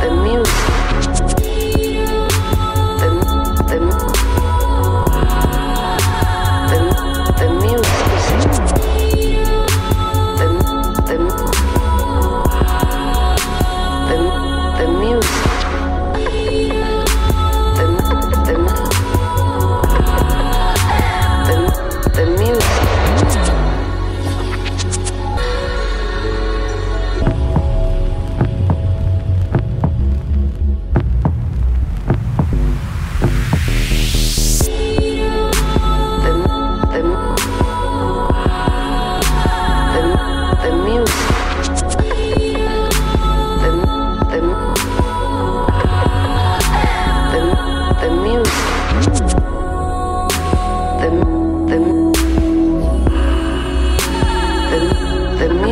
the music.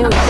you.